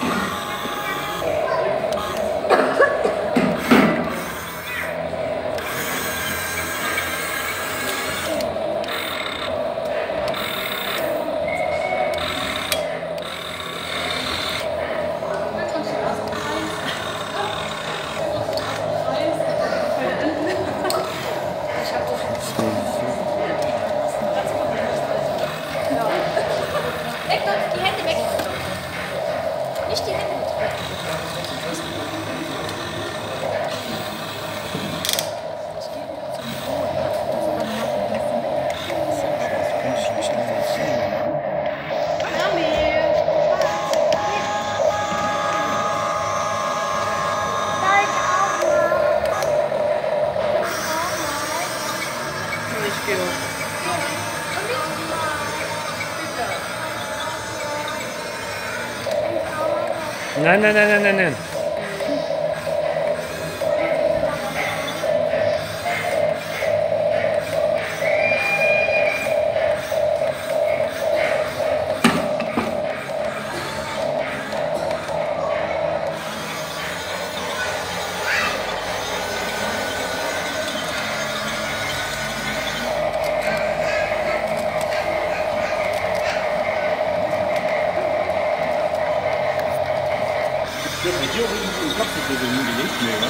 Weg Ich No, no, no, no, no, nein, Je vais dire, comme c'était devenu ministre, mais